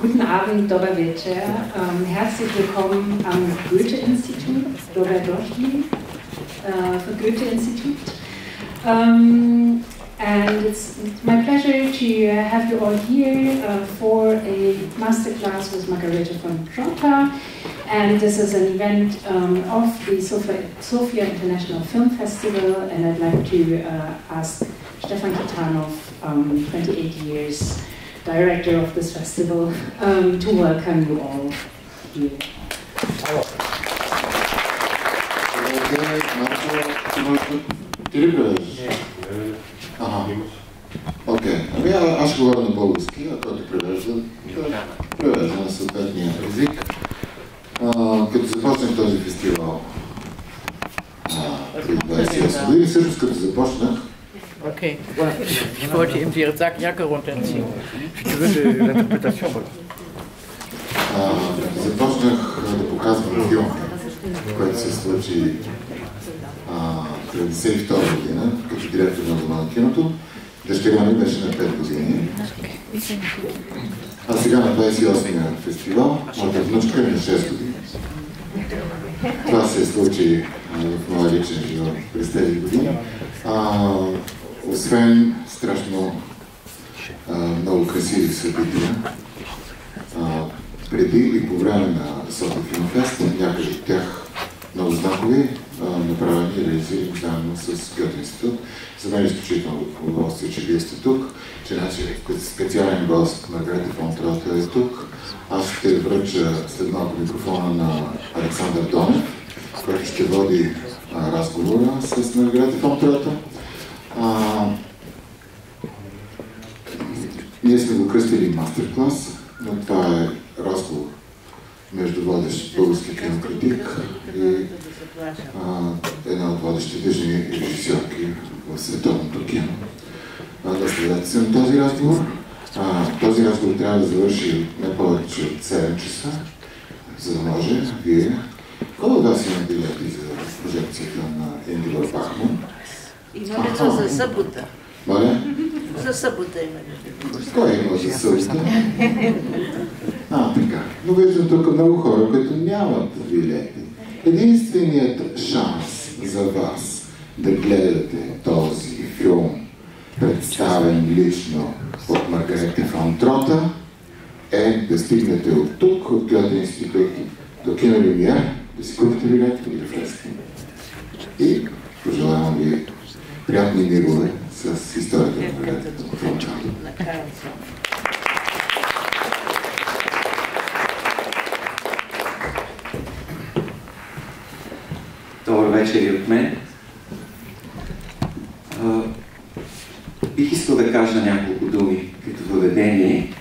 Guten Abend, Dober Wicze. Ähm, herzlich willkommen am Goethe-Institut, Dober Doschli, äh, für Goethe-Institut. Um, and it's, it's, my pleasure to have you all here uh, for a masterclass with Margarete von Trotta. And this is an event um, of the Sofia, Sofia, International Film Festival, and I'd like to uh, ask Stefan Kitanov, um, 28 years director of this festival, um, to welcome you all here. Ти ли превеждаш? Ага. Окей. Ами аз ще говоря на български, а който превежда, превежда на съответния език. А, като започнах този фестивал преди 28 години, всъщност като започнах, Okay, ich wollte eben die Jacke runterziehen. Започнах да показвам филм, който се случи през 1992 година, като директор на Дома на киното. Дъщеря ми беше на 5 години. А сега на 28-я фестивал, моята внучка е на 6 години. Това се случи в моя личен живот през тези години. А, освен страшно а, много красиви събития, а, преди и по време на София Филмфест, някъде от тях много знакови, направени и реализирани заедно с Гьоте институт. За мен е изключително удоволствие, че вие сте тук, че значи, специален гост Маргарета фон Трота е тук. Аз ще връча след малко микрофона на Александър Донев, който ще води разговора с Маргарета фон Трота. А, ние сме го кръстили мастер-клас, но това е разговор между водещ български кинокритик и а, една от водещите жени режисьорки в световното кино. А, да следете се на този разговор. А, този разговор трябва да завърши не повече от 7 часа, за да може вие... Колко от вас има билети за прожекцията на Индивър Бахман? Има ли за събота? Моля? За събота има? Кой има за събота? А, така. Но виждам тук много хора, които нямат билети. Единственият шанс за вас да гледате този филм, представен лично от Маргарета фон Трота, е да стигнете от тук, от Гьоте институт до кино Люмиер, да си купите билети и да влезете. И пожелавам ви приятни мирове с историята на фон Трота. Добър вечер и от мен. А, бих искал да кажа няколко думи като въведение.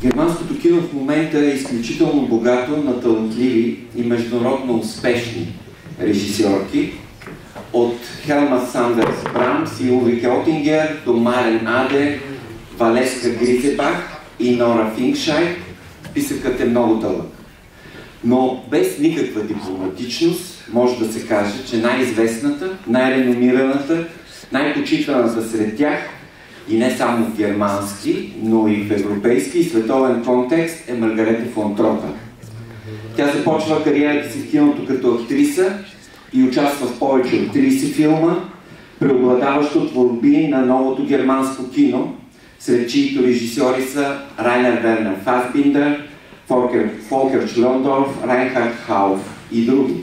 Германското кино в момента е изключително богато на талантливи и международно успешни режисьорки, от Хелма Сандерс Брамс и Уви Келтингер до Марен Аде, Валеска Грицебах и Нора Финкшайт. Списъкът е много дълъг. Но без никаква дипломатичност може да се каже, че най-известната, най-реномираната, най-почитаната сред тях и не само в германски, но и в европейски и световен контекст е Маргарета фон Трота. Тя започва кариерата си в киното като актриса и участва в повече от 30 филма, преобладаващо творби на новото германско кино, сред чието режисьори са Райнер Вернер Фасбиндер, Фолкер, Фолкер Шлондорф, Райнхард Хауф и други.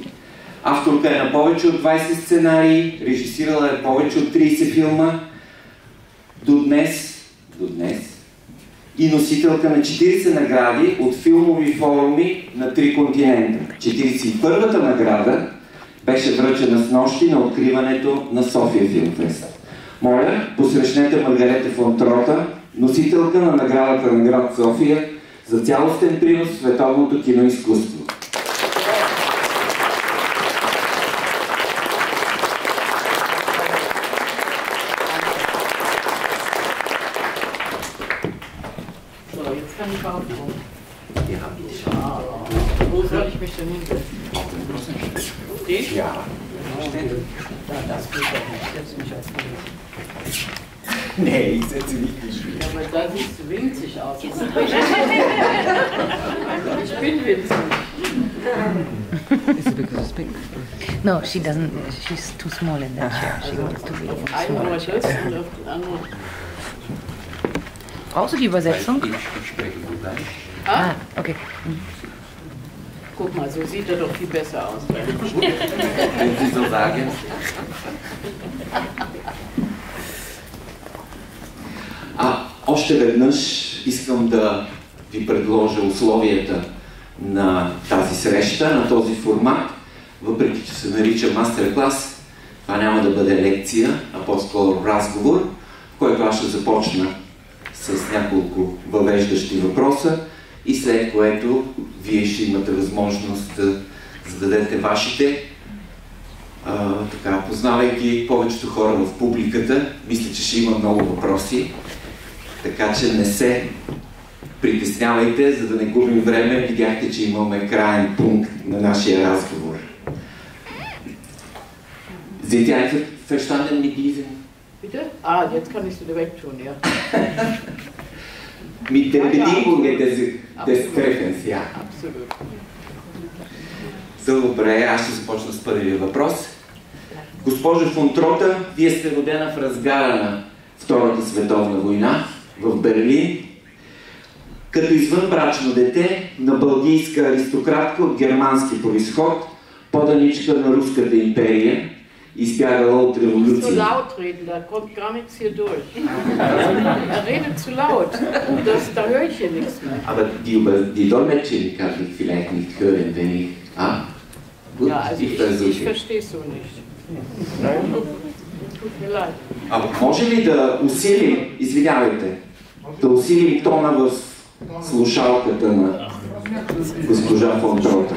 Авторка е на повече от 20 сценарии, режисирала е повече от 30 филма, до днес, до днес и носителка на 40 награди от филмови форуми на три континента. 41-та награда беше връчена с нощи на откриването на София Филмфест. Моля, посрещнете Маргарета фон Трота, носителка на наградата на град София за цялостен принос в световното киноизкуство. Jetzt kann ich aufbauen. Ja, bitte schön. Wo soll ich mich denn hinsetzen? Die? Ja. Ja, das geht doch nicht. Ich setze mich auf. Nee, ich setze nicht wie Schwieger. Aber da siehst du winzig aus. ich bin winzig. Is it because it's big? No, she doesn't. She's too small in that chair. She wants to be die andere. Brauchst du die Übersetzung? Ich, ich spreche Bulgarisch. Ah, Ah, okay. Guck mal, so sieht er doch viel besser aus. Wenn Sie so sagen. А, още веднъж искам да ви предложа условията на тази среща, на този формат, въпреки че се нарича мастер-клас, това няма да бъде лекция, а по-скоро разговор, в който аз ще започна с няколко въвеждащи въпроса и след което вие ще имате възможност да зададете вашите. А, така, познавайки повечето хора в публиката, мисля, че ще има много въпроси, така че не се притеснявайте, за да не губим време. Видяхте, че имаме крайен пункт на нашия разговор. Seht ihr einverstanden mit diesem Bitte? Ah, jetzt kann ich es wieder wegtun, ja. Mit den Bedingungen des, des Treffens, ja. Добре, аз ще започна с първия въпрос. Госпожо Фонтрота, вие сте родена в разгара на Втората световна война в Берлин, като извънбрачно дете на бългийска аристократка от германски происход, поданичка на Руската империя, избягала от musst zu революция. laut reden, da kommt gar nichts hier durch. Er redet zu laut. Das, da höre ich hier nichts mehr. Aber die, die Dolmetscherin kann mich vielleicht nicht hören, wenn ich... Ah? Gut, Ja, also ich ich, ich verstehe so nicht. Tut mir leid. А може ли да усилим, извинявайте, да усилим тона в слушалката на госпожа фон Трота?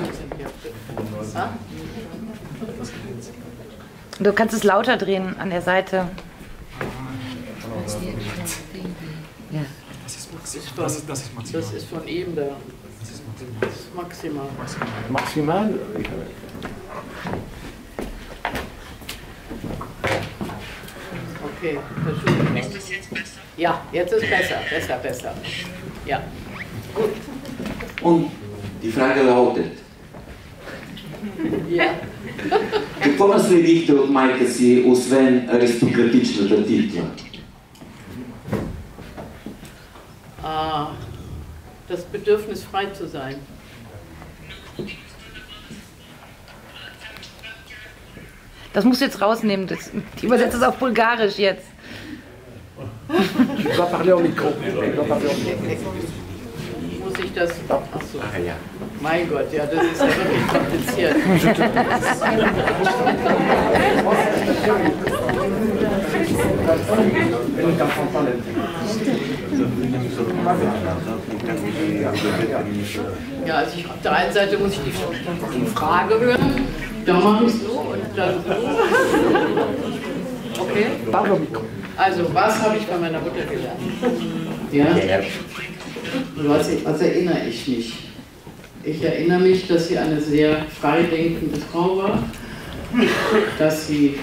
Du kannst es lauter drehen an der Seite. Ja. Das ist Das ist maximal. von, Das ist, das ist maximal. das ist von ihm da. Das ist maximal. Maximal? Okay, Entschuldigung. Ist das jetzt besser? Ja, jetzt ist besser, besser, besser. Ja. Und die Frage lautet, Ja. какво наследихте от майка си, освен аристократичната титла? Ah, das Bedürfnis, frei zu sein. Das musst du jetzt rausnehmen. Das, die übersetzt es auf Bulgarisch jetzt. Tu dois parler au micro. Tu dois parler au micro. Muss ich das. Ach so. Ah ja. Mein Gott, ja, das ist ja wirklich kompliziert. Ja, also ich, auf der einen Seite muss ich die, die Frage hören, dann mache ich so und dann so. Okay? Micro. Also, was habe ich bei meiner Mutter gelernt? Ja? Was, was erinnere ich mich? Ich erinnere mich, dass sie eine sehr freidenkende Frau war, dass sie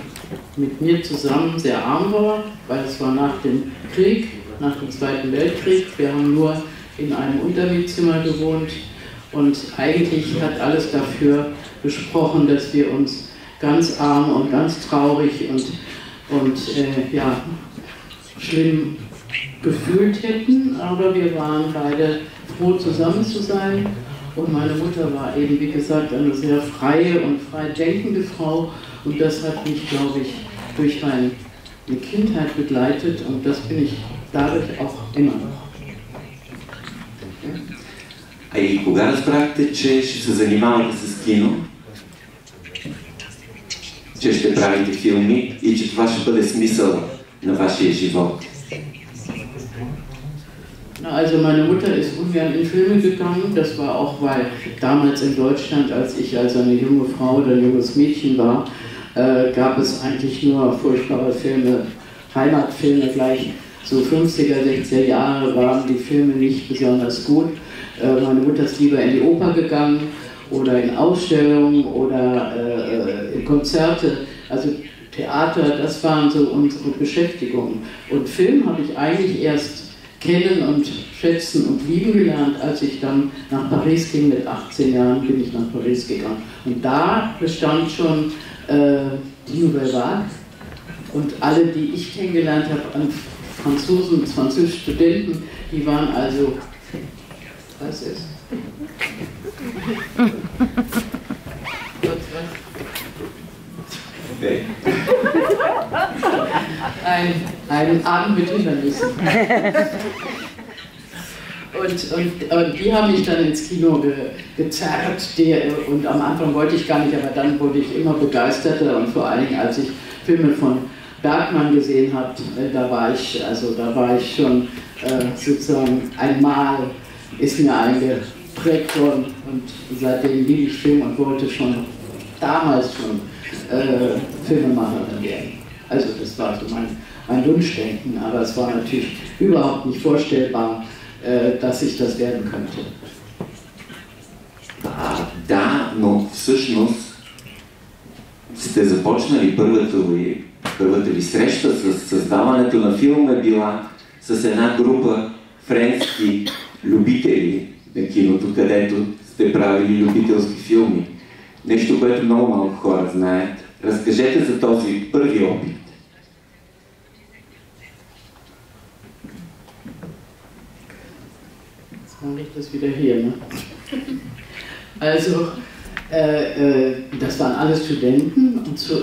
mit mir zusammen sehr arm war, weil es war nach dem Krieg, nach dem Zweiten Weltkrieg. Wir haben nur in einem Untermietszimmer gewohnt und eigentlich hat alles dafür gesprochen, dass wir uns ganz arm und ganz traurig und, und äh, ja, schlimm gefühlt hätten, aber wir waren beide froh, zusammen zu sein. Und meine Mutter war eben, wie gesagt, eine sehr freie und frei denkende Frau. Und das hat mich, glaube ich, durch meine Kindheit begleitet. Und das bin ich dadurch auch immer noch. А и кога разбрахте, че ще се занимавате с кино? Че ще правите филми и че това ще бъде смисъл на вашия живот? Also meine Mutter ist ungern in Filme gegangen. Das war auch, weil damals in Deutschland, als ich als eine junge Frau oder ein junges Mädchen war, äh, gab es eigentlich nur furchtbare Filme, Heimatfilme gleich. So 50er, 60er Jahre waren die Filme nicht besonders gut. Äh, meine Mutter ist lieber in die Oper gegangen oder in Ausstellungen oder äh, in Konzerte. Also Theater, das waren so unsere Beschäftigungen. Und Film habe ich eigentlich erst kennen und schätzen und lieben gelernt, als ich dann nach Paris ging. Mit 18 Jahren bin ich nach Paris gegangen. Und da bestand schon äh, die Nouvelle Vague. Und alle, die ich kennengelernt habe an Franzosen, französische Studenten, die waren also, was ist? Okay. Ein, einen Abend mit Hindernissen. Und, und, und, die haben mich dann ins Kino ge, gezerrt. Die, und am Anfang wollte ich gar nicht, aber dann wurde ich immer begeisterter. Und vor allen Dingen, als ich Filme von Bergmann gesehen habe, äh, da war ich, also da war ich schon äh, sozusagen einmal ist mir eingeprägt worden. Und seitdem liebe ich Film und wollte schon damals schon äh, Filmemacherin werden. Also das war so mein, mein Wunschdenken, aber es war natürlich überhaupt nicht vorstellbar, äh, dass ich das werden könnte. А, да, но всъщност сте започнали първата ви, първата ви среща с създаването на филм е била с една група френски любители на киното, където сте правили любителски филми. Нещо, което много малко хора знаят. Разкажете за този първи опит. Jetzt mache ich das wieder hier. Ne? Also, äh, äh, das waren alles Studenten, und zu,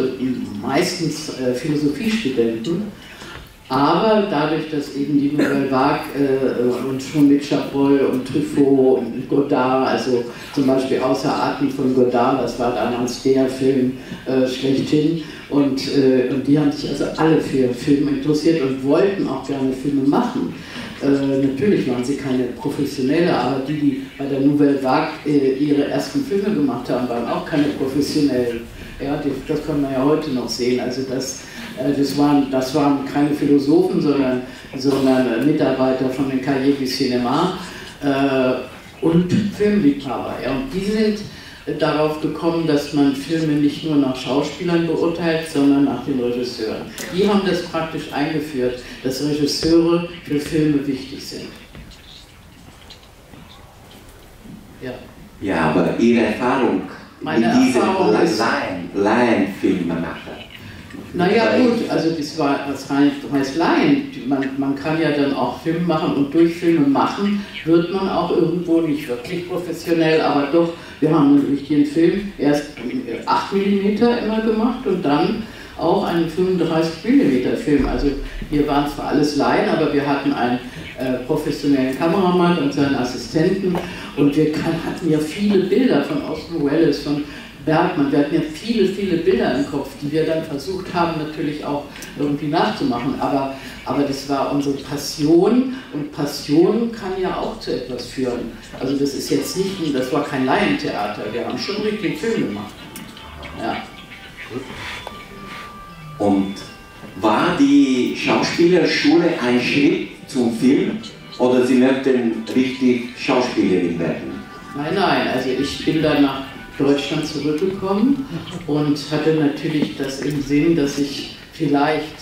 meistens äh, Philosophiestudenten. Aber dadurch, dass eben die Nouvelle Vague äh, und schon mit Chabrol und Truffaut und Godard, also zum Beispiel Außer Atem von Godard, das war damals der Film äh, schlechthin, und, äh, und die haben sich also alle für Filme interessiert und wollten auch gerne Filme machen. Äh, natürlich waren sie keine Professionelle, aber die, die bei der Nouvelle Vague äh, ihre ersten Filme gemacht haben, waren auch keine Professionellen. Ja, das kann man ja heute noch sehen. Also das, das, waren, das waren keine Philosophen, sondern, sondern Mitarbeiter von den Cahiers du Cinéma äh, und Filmliebhaber. Ja, und die sind darauf gekommen, dass man Filme nicht nur nach Schauspielern beurteilt, sondern nach den Regisseuren. Die haben das praktisch eingeführt, dass Regisseure für Filme wichtig sind. Ja, ja aber Ihre Erfahrung Meine mit diesen Erfahrung Laienfilmemacher. Naja gut, also das, war, das heißt Laien. Man, man kann ja dann auch Filme machen und durch Filme machen wird man auch irgendwo nicht wirklich professionell, aber doch, wir haben natürlich den Film erst 8 mm immer gemacht und dann auch einen 35 mm Film. Also wir waren zwar alles Laien, aber wir hatten einen äh, professionellen Kameramann und seinen Assistenten und wir kann, hatten ja viele Bilder von Austin Welles, von Bergmann. Wir hatten ja viele, viele Bilder im Kopf, die wir dann versucht haben, natürlich auch irgendwie nachzumachen. Aber, aber das war unsere Passion und Passion kann ja auch zu etwas führen. Also das ist jetzt nicht, das war kein Laientheater, wir haben schon richtig Film gemacht. Ja. Und war die Schauspielerschule ein Schritt zum Film oder Sie möchten richtig Schauspielerin werden? Nein, nein, also ich bin dann nach Deutschland zurückgekommen und hatte natürlich das im Sinn, dass ich vielleicht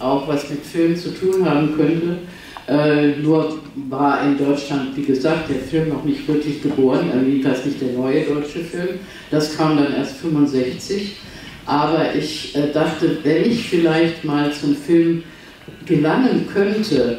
auch was mit Film zu tun haben könnte. Äh, nur war in Deutschland, wie gesagt, der Film noch nicht wirklich geboren, also jedenfalls nicht der neue deutsche Film. Das kam dann erst 65. Aber ich äh, dachte, wenn ich vielleicht mal zum Film gelangen könnte,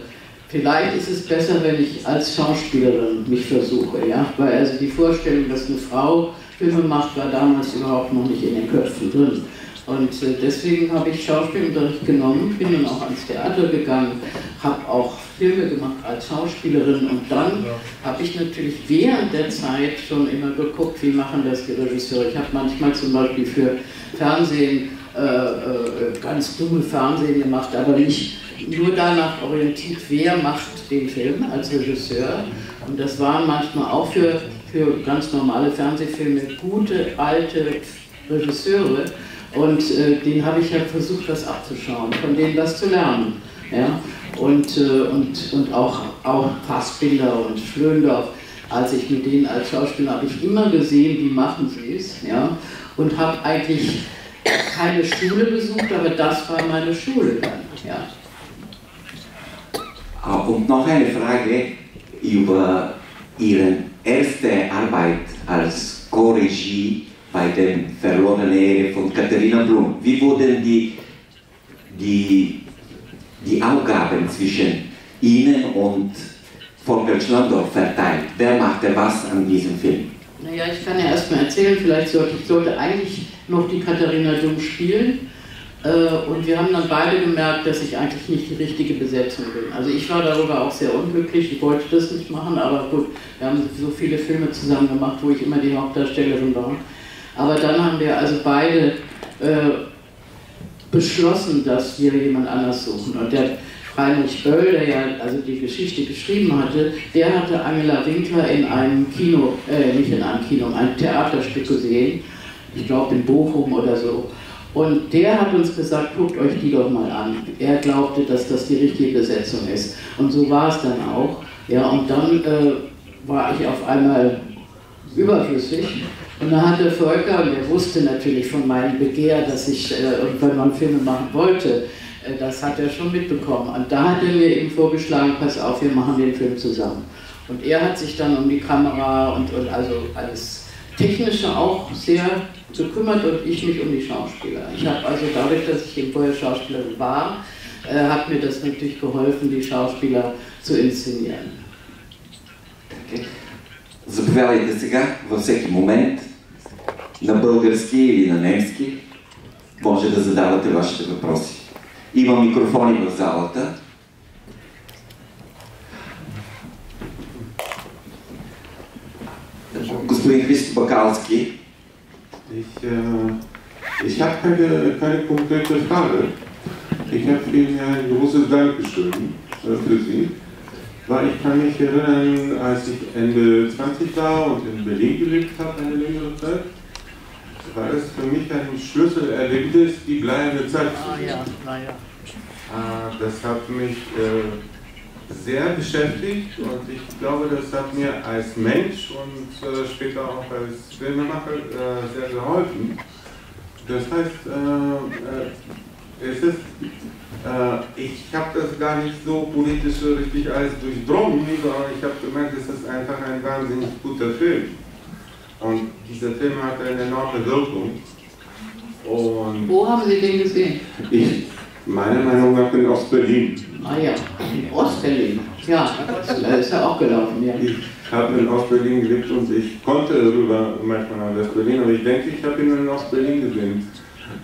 vielleicht ist es besser, wenn ich als Schauspielerin mich versuche. Ja? Weil also die Vorstellung, dass eine Frau Filme macht, war damals überhaupt noch nicht in den Köpfen drin. Und äh, deswegen habe ich Schauspielunterricht genommen, bin dann auch ans Theater gegangen, habe auch Filme gemacht als Schauspielerin und dann habe ich natürlich während der Zeit schon immer geguckt, wie machen das die Regisseure. Ich habe manchmal zum Beispiel für Fernsehen äh, äh, ganz dumme Fernsehen gemacht, aber nicht nur danach orientiert, wer macht den Film als Regisseur. Und das waren manchmal auch für, für ganz normale Fernsehfilme gute alte Regisseure. Und äh, den habe ich ja versucht, das abzuschauen, von denen was zu lernen. Ja? Und, äh, und, und auch, auch Fassbinder und Schlöndorff, als ich mit denen als Schauspieler habe ich immer gesehen, wie machen sie es. Ja? Und habe eigentlich keine Schule besucht, aber das war meine Schule dann. Ja. Ah, und noch eine Frage über Ihre erste Arbeit als Co-Regie bei dem Verlorenen Ehre von Katharina Blum. Wie wurden die, die, die Aufgaben zwischen Ihnen und Volker Schlandorf verteilt? Wer machte was an diesem Film? Naja, ich kann ja erstmal erzählen, vielleicht sollte, sollte eigentlich noch die Katharina Dumm spielen. Äh, und wir haben dann beide gemerkt, dass ich eigentlich nicht die richtige Besetzung bin. Also ich war darüber auch sehr unglücklich, ich wollte das nicht machen, aber gut, wir haben so viele Filme zusammen gemacht, wo ich immer die Hauptdarstellerin war. Aber dann haben wir also beide äh, beschlossen, dass wir jemand anders suchen. Und der Heinrich Böll, der ja also die Geschichte geschrieben hatte, der hatte Angela Winkler in einem Kino, äh, nicht in einem Kino, ein Theaterstück gesehen, ich glaube in Bochum oder so. Und der hat uns gesagt, guckt euch die doch mal an. Er glaubte, dass das die richtige Besetzung ist. Und so war es dann auch. Ja, und dann äh, war ich auf einmal überflüssig. Und dann hatte Volker, und er wusste natürlich von meinem Begehr, dass ich äh, irgendwann mal Filme machen wollte, äh, das hat er schon mitbekommen. Und da hat er mir eben vorgeschlagen, pass auf, wir machen den Film zusammen. Und er hat sich dann um die Kamera und, und also alles Technische auch sehr gekümmert und ich mich um die Schauspieler. Ich habe also dadurch, dass ich eben vorher Schauspielerin war, äh, hat mir das natürlich geholfen, die Schauspieler zu inszenieren. Заповядайте сега, във всеки момент, на български или на немски, може да задавате вашите въпроси. Има микрофони в залата. Господин Христо Бакалски. ich, äh, ich habe keine, keine konkrete Frage. Ich habe Ihnen ein großes Dankeschön äh, für Sie, weil ich kann mich erinnern, als ich Ende 20 war und in Berlin gelebt habe, eine längere Zeit, war es für mich ein Schlüsselerlebnis, die bleibende Zeit zu Ah ja, naja. Äh, das hat mich äh, sehr beschäftigt und ich glaube, das hat mir als Mensch und äh, später auch als Filmemacher äh, sehr geholfen. Das heißt, äh, äh, es ist, äh, ich habe das gar nicht so politisch so richtig alles durchdrungen, sondern ich habe gemerkt, es ist einfach ein wahnsinnig guter Film. Und dieser Film hat eine enorme Wirkung. Und Wo haben Sie den gesehen? ich, meiner Meinung nach, in Ostberlin. Ah ja, in Ostberlin. Ja, da ist er auch gelaufen, ja. Ich habe in Ostberlin gelebt und ich konnte rüber manchmal nach West-Berlin, aber ich denke, ich habe ihn in Ostberlin gesehen.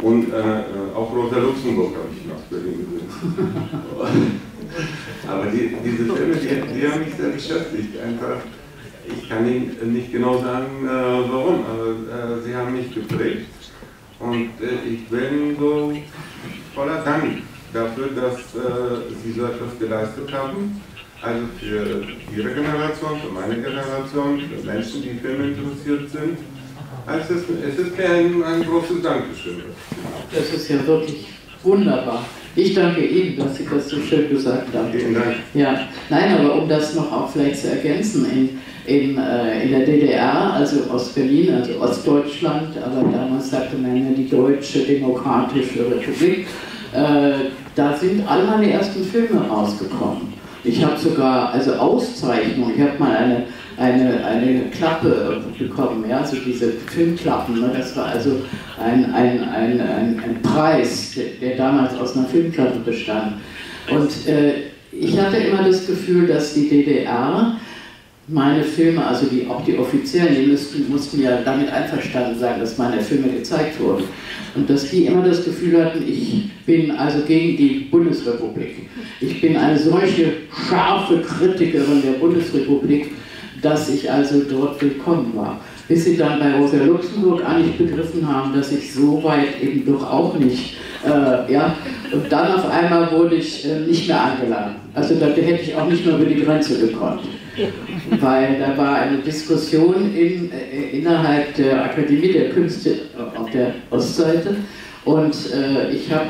Und äh, auch Rosa Luxemburg habe ich in Ostberlin gesehen. aber die, diese Filme, die, die haben mich sehr beschäftigt. Einfach, ich kann Ihnen nicht genau sagen, äh, warum, aber äh, sie haben mich geprägt. Und äh, ich bin so voller Dank dafür, dass äh, Sie so etwas geleistet haben. Also für Ihre Generation, für meine Generation, für Menschen, die Filme interessiert sind. Also es, ist, es ist mir ein, ein großes Dankeschön. Das ist ja wirklich wunderbar. Ich danke Ihnen, dass Sie das so schön gesagt haben. Vielen Dank. Ja, nein, aber um das noch auch vielleicht zu ergänzen, in, in, äh, in der DDR, also Ostberlin, also Ostdeutschland, aber damals sagte man ja die Deutsche Demokratische Republik, äh, da sind all meine ersten Filme rausgekommen. Ich habe sogar also Auszeichnungen, ich habe mal eine, eine, eine Klappe bekommen, ja, so diese Filmklappen. Ne? Das war also ein, ein, ein, ein, ein Preis, der, der damals aus einer Filmklappe bestand. Und äh, ich hatte immer das Gefühl, dass die DDR meine Filme, also die, auch die Offiziellen, die müssten, mussten ja damit einverstanden sein, dass meine Filme gezeigt wurden. Und dass die immer das Gefühl hatten, ich bin also gegen die Bundesrepublik. Ich bin eine solche scharfe Kritikerin der Bundesrepublik, dass ich also dort willkommen war. Bis sie dann bei Rosa Luxemburg eigentlich begriffen haben, dass ich so weit eben doch auch nicht, äh, ja. Und dann auf einmal wurde ich äh, nicht mehr eingeladen. Also da hätte ich auch nicht mehr über die Grenze gekonnt weil da war eine Diskussion in, äh, innerhalb der Akademie der Künste auf der Ostseite und äh, ich habe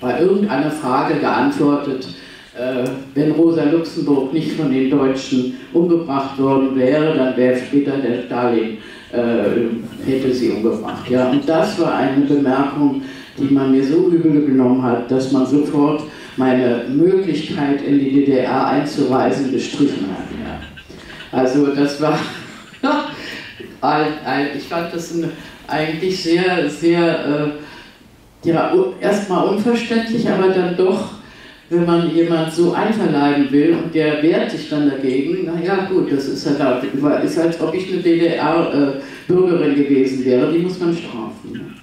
bei irgendeiner Frage geantwortet, äh, wenn Rosa Luxemburg nicht von den Deutschen umgebracht worden wäre, dann wäre später der Stalin äh, hätte sie umgebracht. Ja? Und das war eine Bemerkung, die man mir so übel genommen hat, dass man sofort meine Möglichkeit in die DDR einzureisen gestrichen hat. Ja. Also das war, ich fand das eigentlich sehr, sehr, äh, ja, erstmal unverständlich, aber dann doch, wenn man jemand so einverleiben will und der wehrt sich dann dagegen, na ja gut, das ist halt, ist, als ob ich eine DDR-Bürgerin äh, gewesen wäre, die muss man strafen.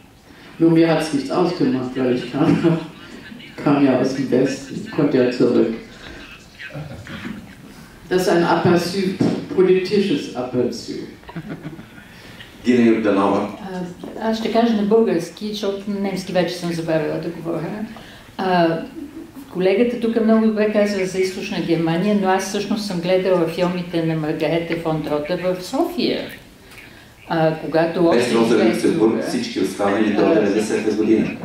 Nur mir hat es nichts ausgemacht, weil ich kam, kam ja aus dem Westen, konnte ja zurück. Das ist ein Aperçu, politisches Aperçu. Дина Йорданова. Аз ще кажа на български, защото на немски вече съм забравила да говоря. А, колегата тук много добре казва за източна Германия, но аз всъщност съм гледала филмите на Маргарете фон Трота в София. А, когато Без Роза Люксембург всички останали до 90-та година.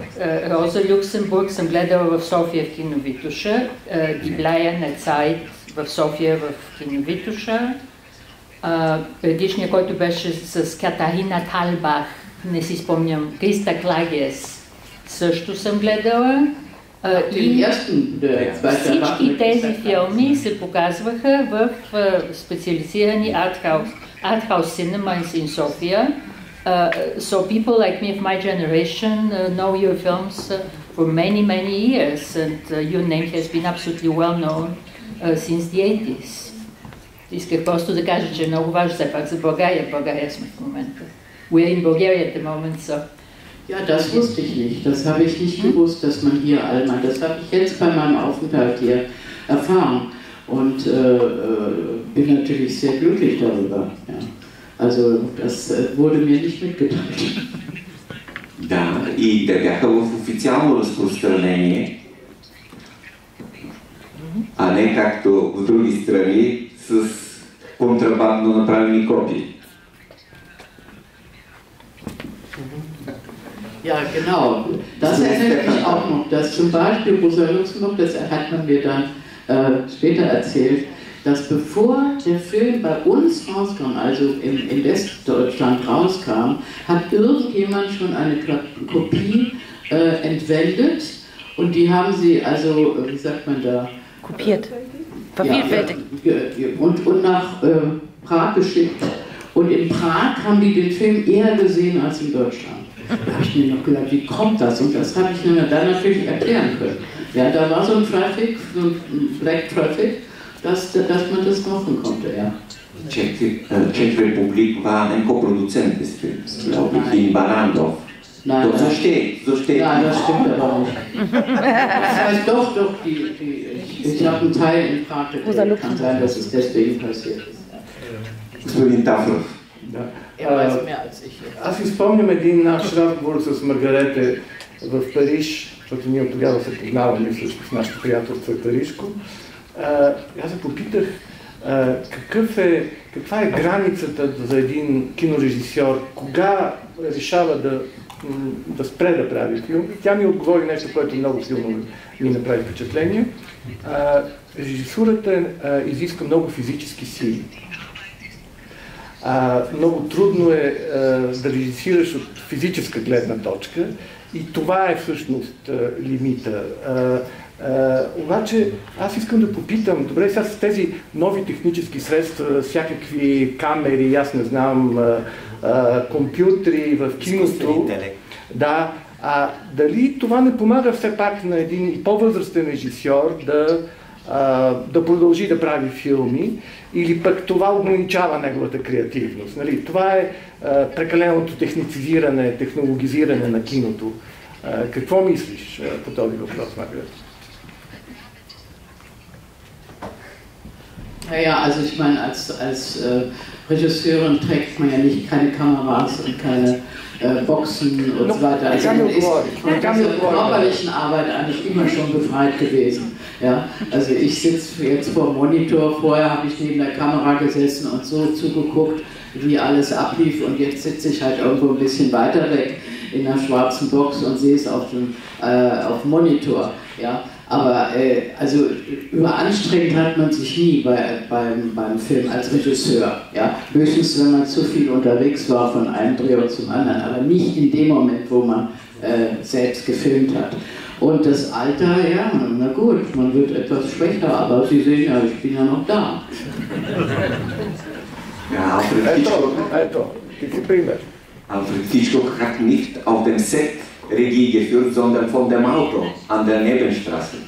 Роза Люксембург съм гледала в София в кино Витуша, Диблая на Цайт в София в кино Витуша, предишния, който беше с Катарина Талбах, не си спомням, Криста Клагес, също съм гледала. И всички тези филми се показваха в специализирани артхаус art house cinemas in Sofia. Uh, so people like me of my generation uh, know your films uh, for many, many years, and your name has been absolutely well known since the 80s. Исках просто да кажа, че е много важно все пак за България. България сме в момента. We're in Bulgaria at the moment, so. Ja, das wusste ich nicht. Das habe ich nicht gewusst, dass man hier Alma, das habe ich jetzt bei meinem Aufenthalt hier erfahren und äh, bin natürlich sehr glücklich darüber. Ja. Also das äh, wurde mir nicht mitgeteilt. Да, и те бяха в официално разпространение, а не както в други страни с контрабандно направени копии. Ja, genau. Das erinnert mich auch noch, dass zum Beispiel Rosa Luxemburg, das hat man mir dann äh, später erzählt, dass bevor der Film bei uns rauskam, also in, in Westdeutschland rauskam, hat irgendjemand schon eine Kopie äh, entwendet und die haben sie, also, wie sagt man da? Kopiert. Vervielfältigt. Ja, und, und nach äh, Prag geschickt. Und in Prag haben die den Film eher gesehen als in Deutschland. Da habe ich mir noch gedacht, wie kommt das? Und das habe ich mir dann natürlich erklären können. Ja, da war so ein Traffic, so ein Black Traffic, dass, dass man das machen konnte, ja. Czech, Czech Republik war ein Co-Produzent des Films, glaube ich, in Barandov. Nein, doch, so steht, so steht. Nein, das stimmt aber nicht. Das heißt doch, doch, die, die, ich, ich habe einen Teil in Prag gedreht. Kann sein, dass es deswegen passiert ist. Господин Тафров. Да. Er weiß mehr als ich. Аз изпомням един наш разговор с Маргарете В Париж, защото ние от тогава се познаваме всъщност нашето приятелство е парижко. Аз се попитах какъв е, каква е границата за един кинорежисьор, кога решава да, да спре да прави филм. Тя ми отговори нещо, което много силно ми направи впечатление. Режисурата изиска много физически сили. А, много трудно е а, да режисираш от физическа гледна точка и това е всъщност лимита. Обаче аз искам да попитам, добре, сега с тези нови технически средства, всякакви камери, аз не знам, компютри в киното, да, а дали това не помага все пак на един по-възрастен режисьор да да продължи да прави филми, или пък това ограничава неговата креативност. Нали? Това е а, прекаленото техницизиране, технологизиране на киното. А, какво мислиш а, по този въпрос, Маргарет? Naja, also ich meine, als, als äh, Regisseurin trägt man ja nicht keine Kameras und keine äh, Boxen und so weiter. Also man ist von dieser körperlichen Arbeit eigentlich immer schon befreit gewesen. Ja? Also ich sitze jetzt vor dem Monitor, vorher habe ich neben der Kamera gesessen und so zugeguckt, wie alles ablief und jetzt sitze ich halt irgendwo ein bisschen weiter weg in der schwarzen Box und sehe es auf dem, äh, auf Monitor. Ja? Aber äh, also überanstrengend hat man sich nie bei, beim, beim Film als Regisseur. Ja? Höchstens, wenn man zu viel unterwegs war von einem Drehort zum anderen, aber nicht in dem Moment, wo man äh, selbst gefilmt hat. Und das Alter, ja, na gut, man wird etwas schwächer, aber Sie sehen ja, ich bin ja noch da. Ja, Alfred Hitchcock, hat nicht auf dem Set Regie geführt, sondern von dem Auto an der Nebenstraße.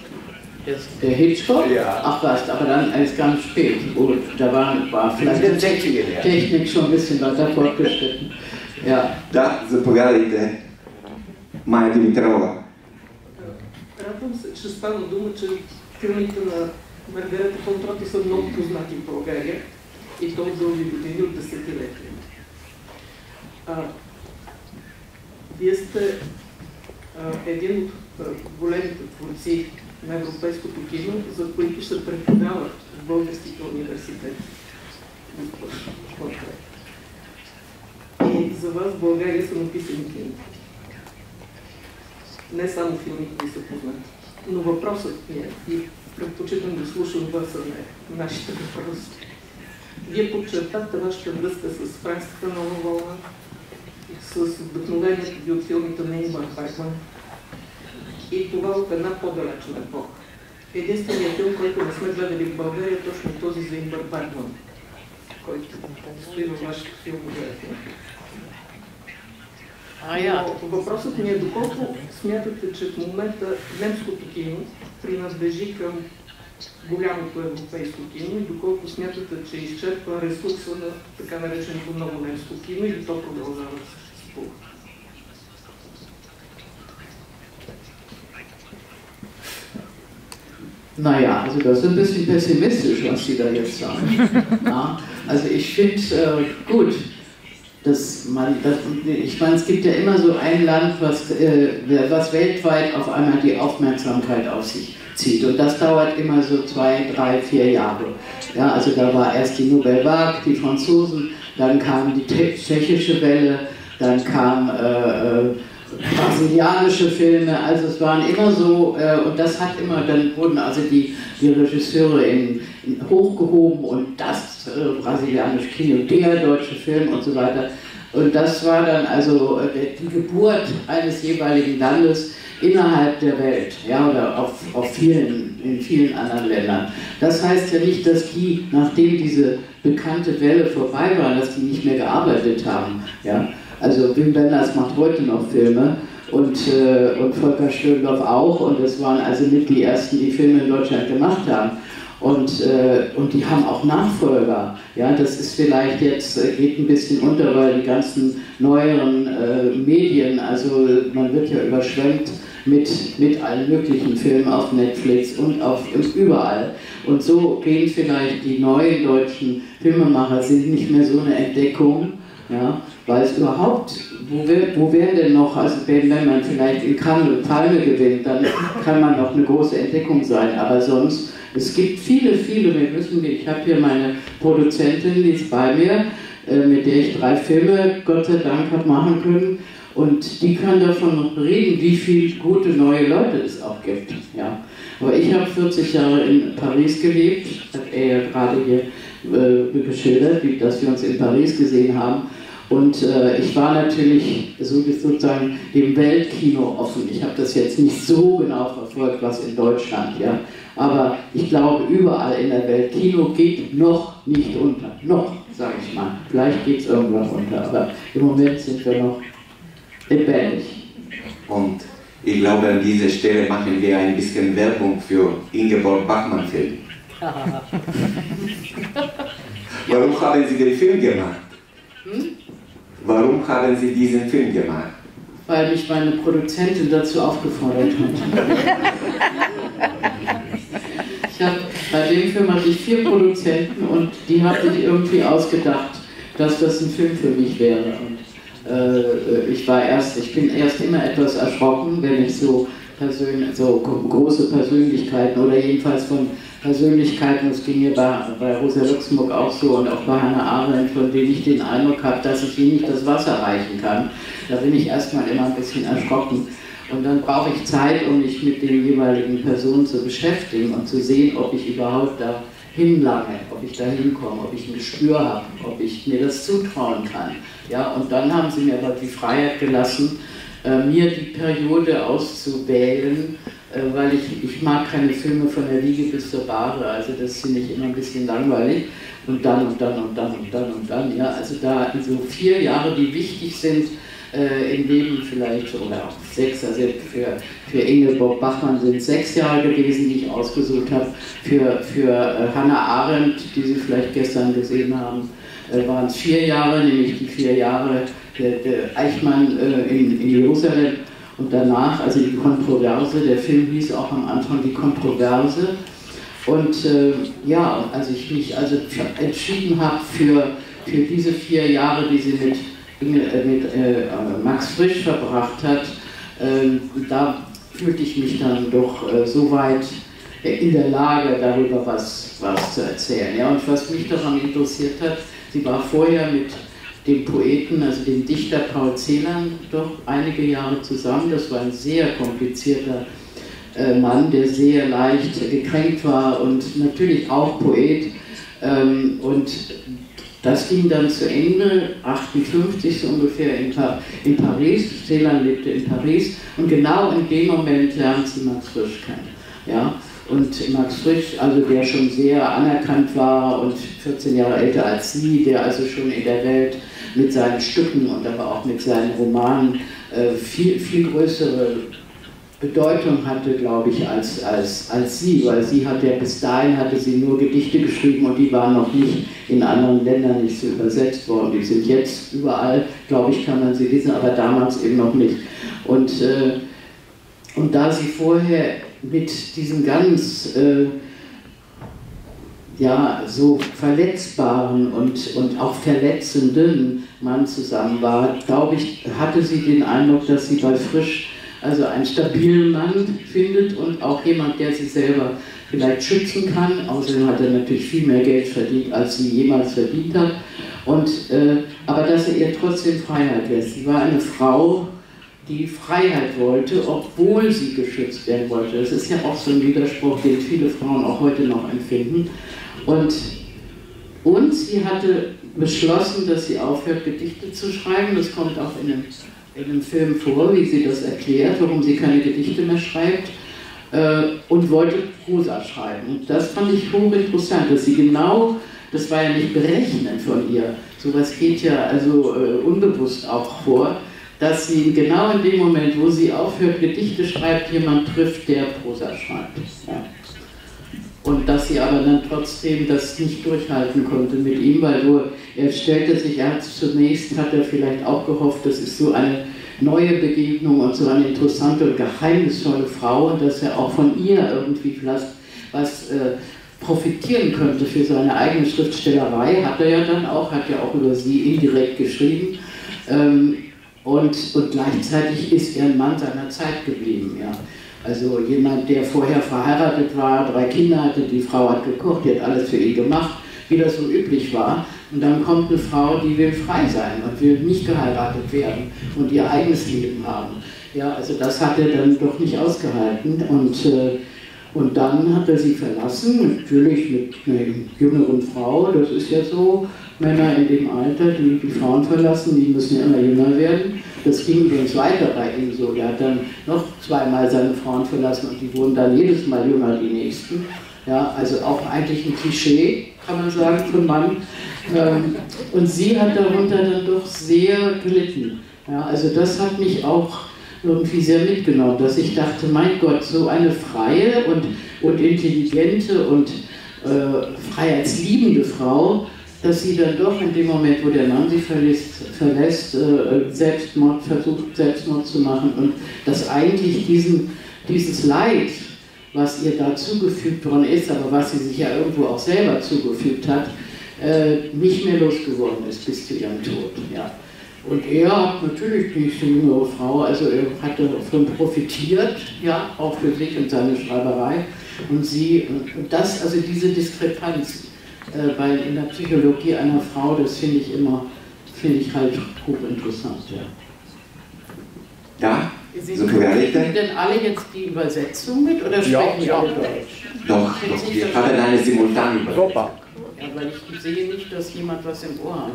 Der Hitchcock? Ja. Ach was, aber dann ist ganz spät. Und da war, war vielleicht die Technik schon ein bisschen weiter fortgeschritten. Ja. Da, zapovedajte, Maja Dimitrova. Радвам се, че стана дума, че филмите на Маргарета фон Троти са много познати в България и то от дълги години, от десетилетия. Вие сте един от големите творци на европейското кино, за които се преподават в българските университети. И за вас в България са написани книги. Не само филми, които са познати. Но въпросът ми е, и предпочитам да слушам вас, а не нашите въпроси. Вие подчертахте вашата връзка с френската нова вълна, с вдъхновението ви от филмите на Ингмар Бергман и това от една по-далечна епоха. Единственият филм, който не сме гледали в България, е точно този за Ингмар Бергман, който стои във вашето филмография. Но въпросът ми е доколко смятате, че в момента немското кино принадлежи към голямото европейско кино и доколко смятате, че изчерпва ресурса на така нареченото много немско кино или то продължава да съществува? Naja, also das ist ein bisschen pessimistisch, was Sie da jetzt sagen. Ja, also ich finde äh, gut, dass man, das, ich meine, es gibt ja immer so ein Land, was, äh, was weltweit auf einmal die Aufmerksamkeit auf sich zieht. Und das dauert immer so zwei, drei, vier Jahre. Ja, also da war erst die Nouvelle Vague, die Franzosen, dann kam die tschechische Welle, dann kam äh, äh, brasilianische Filme, also es waren immer so, äh, und das hat immer, dann wurden also die, die Regisseure in, in hochgehoben und das äh, brasilianische Kino, der deutsche Film und so weiter. Und das war dann also äh, die Geburt eines jeweiligen Landes innerhalb der Welt, ja, oder auf, auf vielen, in vielen anderen Ländern. Das heißt ja nicht, dass die, nachdem diese bekannte Welle vorbei war, dass die nicht mehr gearbeitet haben, ja. Also Wim Wenders macht heute noch Filme und, äh, und Volker Stöndorf auch und das waren also mit die ersten, die Filme in Deutschland gemacht haben. Und, äh, und die haben auch Nachfolger. Ja, das ist vielleicht jetzt, äh, geht ein bisschen unter, weil die ganzen neueren äh, Medien, also man wird ja überschwemmt mit, mit allen möglichen Filmen auf Netflix und auf überall. Und so gehen vielleicht die neuen deutschen Filmemacher, sind nicht mehr so eine Entdeckung, ja, weil es überhaupt, wo, wo wäre denn noch, also wenn man vielleicht in Cannes Palme gewinnt, dann kann man noch eine große Entdeckung sein, aber sonst, es gibt viele, viele, wir müssen, ich habe hier meine Produzentin, die ist bei mir, äh, mit der ich drei Filme, Gott sei Dank, habe machen können, und die kann davon reden, wie viele gute neue Leute es auch gibt. Ja. Aber ich habe 40 Jahre in Paris gelebt, hat er ja gerade hier äh, geschildert, dass wir uns in Paris gesehen haben. Und äh, ich war natürlich so, sozusagen dem Weltkino offen. Ich habe das jetzt nicht so genau verfolgt, was in Deutschland, ja. Aber ich glaube, überall in der Welt, Kino geht noch nicht unter. Noch, sage ich mal. Vielleicht geht es irgendwann unter, aber im Moment sind wir noch lebendig. Und ich glaube, an dieser Stelle machen wir ein bisschen Werbung für Ingeborg Bachmann-Film. Warum haben Sie den Film gemacht? Hm? Warum haben Sie diesen Film gemacht? Weil mich meine Produzentin dazu aufgefordert hat. ich hab, bei dem Film hatte ich vier Produzenten und die hatten sich irgendwie ausgedacht, dass das ein Film für mich wäre. Und äh, ich war erst, ich bin erst immer etwas erschrocken, wenn ich so, Persön so große Persönlichkeiten oder jedenfalls von Persönlichkeiten, das ging mir bei, bei Rosa Luxemburg auch so und auch bei Hannah Arendt, von denen ich den Eindruck habe, dass ich ihnen nicht das Wasser reichen kann. Da bin ich erstmal immer ein bisschen erschrocken. Und dann brauche ich Zeit, um mich mit den jeweiligen Personen zu beschäftigen und zu sehen, ob ich überhaupt da hinlange, ob ich da hinkomme, ob ich ein Gespür habe, ob ich mir das zutrauen kann. Ja, und dann haben sie mir aber die Freiheit gelassen, äh, mir die Periode auszuwählen, äh, weil ich, ich mag keine Filme von der Wiege bis zur Bahre, also das finde ich immer ein bisschen langweilig. Und dann und dann und dann und dann und dann, ja, also da so vier Jahre, die wichtig sind, äh, im Leben vielleicht, oder auch sechs, also für, für Ingeborg Bachmann sind es sechs Jahre gewesen, die ich ausgesucht habe. Für, für äh, Hannah Arendt, die Sie vielleicht gestern gesehen haben, äh, waren es vier Jahre, nämlich die vier Jahre der, der Eichmann äh, in, in Jerusalem. Und danach, also die Kontroverse, der Film hieß auch am Anfang die Kontroverse. Und äh, ja, als ich mich also entschieden habe für, für diese vier Jahre, die sie mit mit äh, Max Frisch verbracht hat, ähm, da fühlte ich mich dann doch äh, so weit in der Lage, darüber was, was zu erzählen. Ja, und was mich daran interessiert hat, sie war vorher mit dem Poeten, also dem Dichter Paul Celan, doch einige Jahre zusammen. Das war ein sehr komplizierter Mann, der sehr leicht gekränkt war und natürlich auch Poet. Ähm, und das ging dann zu Ende, 58 so ungefähr in, pa in Paris. Celan lebte in Paris und genau in dem Moment lernt sie Max Frisch kennen. Ja? Und Max Frisch, also der schon sehr anerkannt war und 14 Jahre älter als sie, der also schon in der Welt mit seinen Stücken und aber auch mit seinen Romanen äh, viel, viel größere Bedeutung hatte, glaube ich, als, als, als sie, weil sie hat ja bis dahin hatte sie nur Gedichte geschrieben und die waren noch nicht in anderen Ländern nicht so übersetzt worden. Die sind jetzt überall, glaube ich, kann man sie lesen, aber damals eben noch nicht. Und, äh, und da sie vorher mit diesem ganz äh, ja, so verletzbaren und, und auch verletzenden Mann zusammen war, glaube ich, hatte sie den Eindruck, dass sie bei Frisch also einen stabilen Mann findet und auch jemand, der sich selber vielleicht schützen kann. Außerdem hat er natürlich viel mehr Geld verdient, als sie jemals verdient hat. Und, äh, aber dass er ihr trotzdem Freiheit lässt. Sie war eine Frau, die Freiheit wollte, obwohl sie geschützt werden wollte. Das ist ja auch so ein Widerspruch, den viele Frauen auch heute noch empfinden. Und, und sie hatte beschlossen, dass sie aufhört, Gedichte zu schreiben. Das kommt auch in einem in dem Film vor, wie sie das erklärt, warum sie keine Gedichte mehr schreibt äh, und wollte Prosa schreiben. Und das fand ich hochinteressant, dass sie genau, das war ja nicht berechnend von ihr, sowas geht ja also äh, unbewusst auch vor, dass sie genau in dem Moment, wo sie aufhört, Gedichte schreibt, jemand trifft, der Prosa schreibt. Ja. Und dass sie aber dann trotzdem das nicht durchhalten konnte mit ihm, weil nur, er stellte sich, er hat zunächst, hat er vielleicht auch gehofft, das ist so eine neue Begegnung und so eine interessante und geheimnisvolle Frau und dass er auch von ihr irgendwie vielleicht was äh, profitieren könnte für seine eigene Schriftstellerei, hat er ja dann auch, hat ja auch über sie indirekt geschrieben. Ähm, und, und gleichzeitig ist er ein Mann seiner Zeit geblieben. Ja. Also jemand, der vorher verheiratet war, drei Kinder hatte, die Frau hat gekocht, die hat alles für ihn gemacht, wie das so üblich war. Und dann kommt eine Frau, die will frei sein und will nicht geheiratet werden und ihr eigenes Leben haben. Ja, also das hat er dann doch nicht ausgehalten. Und, äh, und dann hat er sie verlassen, natürlich mit einer jüngeren Frau, das ist ja so, Männer in dem Alter, die die Frauen verlassen, die müssen ja immer jünger werden. Das ging übrigens weiter bei ihm so. Er hat dann noch zweimal seine Frauen verlassen und die wurden dann jedes Mal jünger, die nächsten. Ja, also auch eigentlich ein Klischee, kann man sagen, von Mann. Ähm, und sie hat darunter dann doch sehr gelitten. Ja, also das hat mich auch irgendwie sehr mitgenommen, dass ich dachte, mein Gott, so eine freie und, und intelligente und äh, freiheitsliebende Frau, dass sie dann doch in dem Moment, wo der Mann sie verlässt, verlässt äh, Selbstmord versucht, Selbstmord zu machen und dass eigentlich diesen, dieses Leid, was ihr da zugefügt worden ist, aber was sie sich ja irgendwo auch selber zugefügt hat, äh, nicht mehr losgeworden ist bis zu ihrem Tod. Ja. Und er hat natürlich diese jüngere Frau, also er hat davon profitiert, ja, auch für sich und seine Schreiberei. Und sie, und das, also diese Diskrepanz, weil in der Psychologie einer Frau, das finde ich immer, finde ich halt hochinteressant. Ja. Да, Sie so denn alle jetzt die Übersetzung mit oder sprechen ja, ja. alle Deutsch? Doch, doch wir haben eine simultane Übersetzung. Ja, weil ich sehe nicht, dass jemand was im Ohr hat.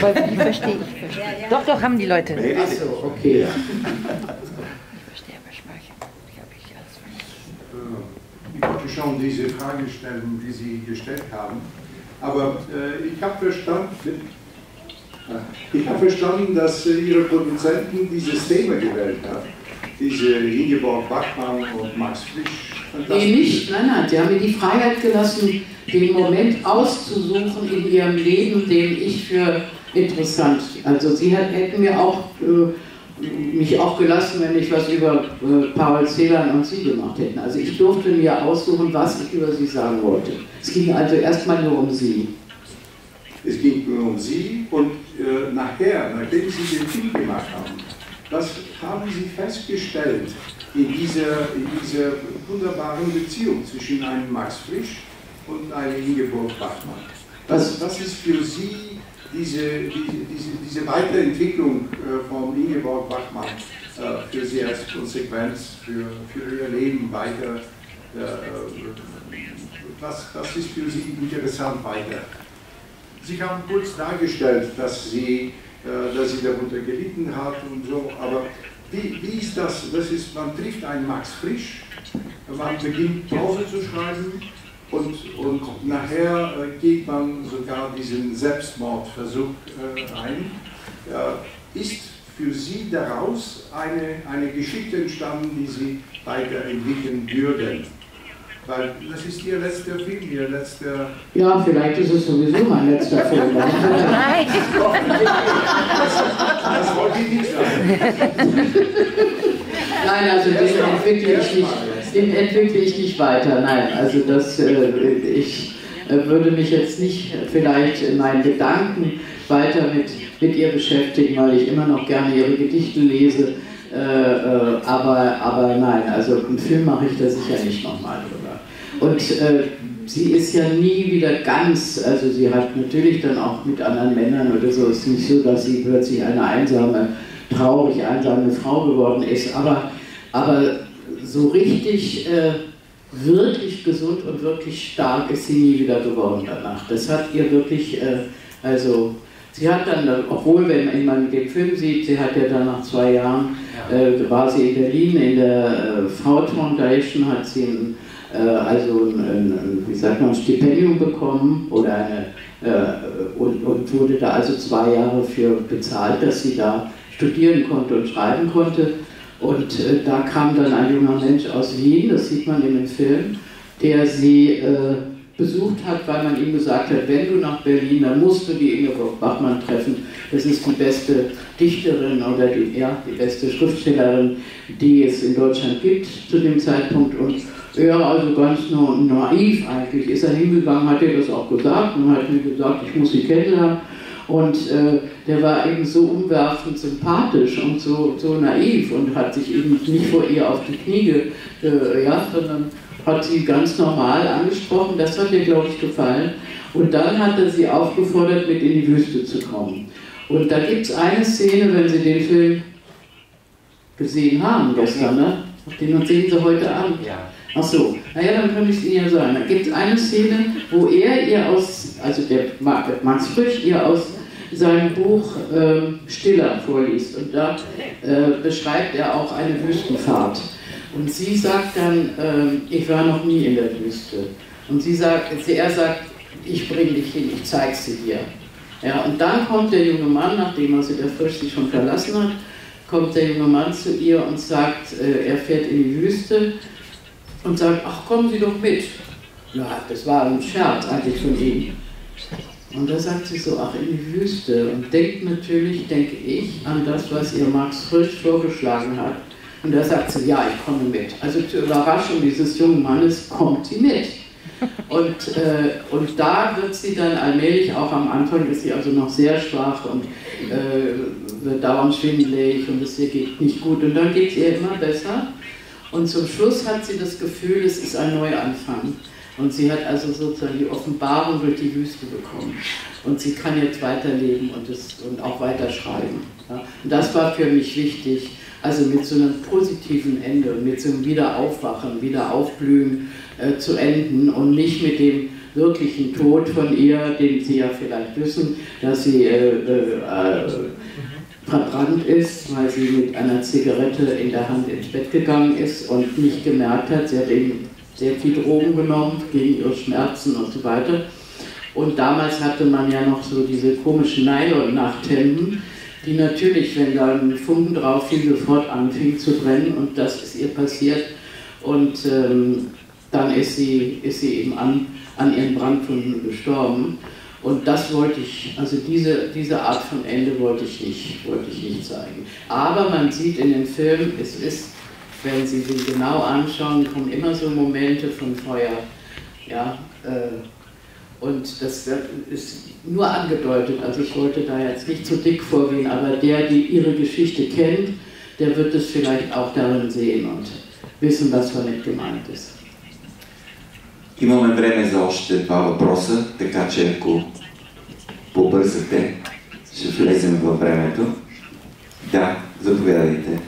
Weil ich verstehe, ich verstehe. Doch, doch, haben die Leute. Achso, okay. Ja. Ich verstehe aber Sprache. Ich habe ich alles verstanden. Ich wollte schon diese Frage stellen, die Sie gestellt haben. Aber äh, ich habe verstanden, ich habe verstanden, dass äh, Ihre Produzenten dieses Thema gewählt haben. Diese Ingeborg Bachmann und Max Frisch. Nee, nicht, nein, nein. Sie haben mir die Freiheit gelassen, den Moment auszusuchen in ihrem Leben, den ich für interessant. Also Sie hätten mir auch äh, mich auch gelassen, wenn ich was über äh, Paul Celan und Sie gemacht hätten. Also ich durfte mir aussuchen, was ich über Sie sagen wollte. Es ging also erstmal nur um Sie. Es ging nur um Sie und äh, nachher, nachdem Sie den Film gemacht haben, was haben Sie festgestellt in dieser, in dieser wunderbaren Beziehung zwischen einem Max Frisch und einer Ingeborg Bachmann? Was, was ist für Sie diese, diese, diese Weiterentwicklung äh, von Ingeborg Bachmann äh, für Sie als Konsequenz, für, für Ihr Leben weiter? Äh, was, was ist für Sie interessant weiter? Sie haben kurz dargestellt, dass sie, äh, dass sie darunter gelitten hat und so, aber wie, wie ist das? das ist, man trifft einen Max Frisch, man beginnt Pause zu schreiben und, und nachher äh, geht man sogar diesen Selbstmordversuch äh, ein. ist für Sie daraus eine, eine Geschichte entstanden, die Sie weiterentwickeln würden? Weil das ist Ihr letzter Film, Ihr letzter. Ja, vielleicht ist es sowieso mein letzter Film. Nein! Das, das wollte ich nicht sagen. Nein, also den entwickle ich nicht, entwickle ich nicht weiter. Nein, also das, äh, ich äh, würde mich jetzt nicht vielleicht in meinen Gedanken weiter mit, mit ihr beschäftigen, weil ich immer noch gerne ihre Gedichte lese. Äh, aber, aber nein, also einen Film mache ich da sicher nicht nochmal drüber. Und sie ist ja nie wieder ganz, also sie hat natürlich dann auch mit anderen Männern oder so, es ist nicht so, dass sie plötzlich eine einsame, traurig einsame Frau geworden ist, aber, aber so richtig äh, wirklich gesund und wirklich stark ist sie nie wieder geworden danach. Das hat ihr wirklich, äh, also Sie hat dann, obwohl wenn man den Film sieht, sie hat ja dann nach zwei Jahren, äh, war sie in Berlin in der äh, Fraud Foundation, hat sie ein, äh, also ein, ein, wie sagt man, ein Stipendium bekommen oder eine, äh, und, und, wurde da also zwei Jahre für bezahlt, dass sie da studieren konnte und schreiben konnte. Und äh, da kam dann ein junger Mensch aus Wien, das sieht man in dem Film, der sie äh, besucht hat, weil man ihm gesagt hat, wenn du nach Berlin, dann musst du die Ingeborg Bachmann treffen. Das ist die beste Dichterin oder die, ja, die beste Schriftstellerin, die es in Deutschland gibt zu dem Zeitpunkt. Und er, also ganz naiv eigentlich, ist er hingegangen, hat er das auch gesagt und hat mir gesagt, ich muss sie kennenlernen. Und äh, der war eben so umwerfend sympathisch und so, so naiv und hat sich eben nicht vor ihr auf die Knie, äh, ja, sondern hat sie ganz normal angesprochen, das hat ihr, glaube ich, gefallen. Und dann hat er sie aufgefordert, mit in die Wüste zu kommen. Und da gibt es eine Szene, wenn Sie den Film gesehen haben gestern, ne? Den sehen Sie heute Abend. Ja. Ach so, naja, dann kann ich es Ihnen ja sagen. Da gibt es eine Szene, wo er ihr aus, also der Max Frisch ihr aus seinem Buch äh, Stiller vorliest. Und da äh, beschreibt er auch eine Wüstenfahrt. Und sie sagt dann, ähm, ich war noch nie in der Wüste. Und sie sagt, er sagt, ich bringe dich hin, ich zeige sie dir. Ja, und dann kommt der junge Mann, nachdem sie der Frisch sich schon verlassen hat, kommt der junge Mann zu ihr und sagt, äh, er fährt in die Wüste und sagt, ach, kommen Sie doch mit. Ja, das war ein Scherz eigentlich von ihm. Und da sagt sie so, ach, in die Wüste. Und denkt natürlich, denke ich, an das, was ihr Max Frisch vorgeschlagen hat. Und da sagt sie, ja, ich komme mit. Also zur Überraschung dieses jungen Mannes kommt sie mit. Und, äh, und da wird sie dann allmählich, auch am Anfang ist sie also noch sehr schwach und äh, wird dauernd schwindelig und es ihr geht nicht gut. Und dann geht es ihr immer besser. Und zum Schluss hat sie das Gefühl, es ist ein Neuanfang. Und sie hat also sozusagen die Offenbarung durch die Wüste bekommen. Und sie kann jetzt weiterleben und, das, und auch weiterschreiben. Ja. Und das war für mich wichtig, also mit so einem positiven Ende, mit so einem Wiederaufwachen, Wiederaufblühen äh, zu enden und nicht mit dem wirklichen Tod von ihr, den Sie ja vielleicht wissen, dass sie äh, äh, verbrannt ist, weil sie mit einer Zigarette in der Hand ins Bett gegangen ist und nicht gemerkt hat, sie hat eben sehr viel Drogen genommen gegen ihre Schmerzen und so weiter. Und damals hatte man ja noch so diese komischen Nylon-Nachthemden, die natürlich, wenn da ein Funken drauf fiel, sofort anfing zu brennen und das ist ihr passiert. Und ähm, dann ist sie, ist sie eben an, an ihren Brandwunden gestorben. Und das wollte ich, also diese, diese Art von Ende wollte ich, nicht, wollte ich nicht zeigen. Aber man sieht in dem Film, es ist, wenn Sie den genau anschauen, kommen immer so Momente von Feuer. Ja, äh, und das ist nur angedeutet, also ich wollte da jetzt nicht zu dick vorgehen, aber der, die ihre Geschichte kennt, der wird es vielleicht auch darin sehen und wissen, was damit gemeint ist. Имаме време за още два въпроса, така че ако побързате, ще влезем във времето. Да, заповядайте.